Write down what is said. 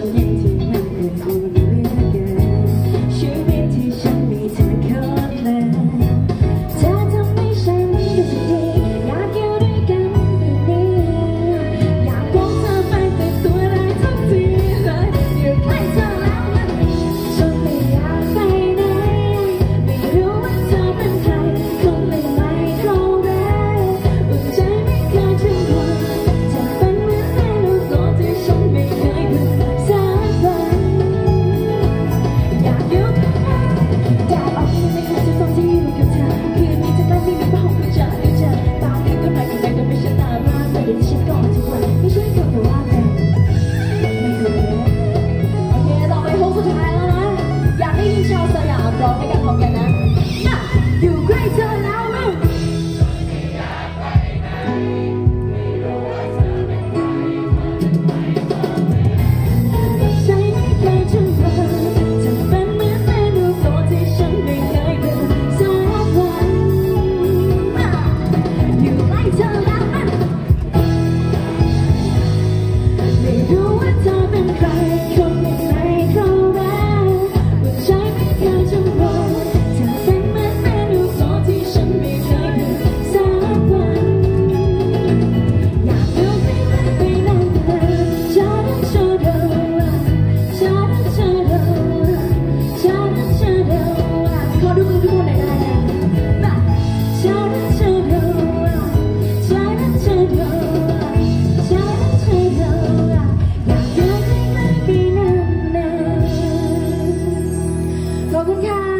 connect.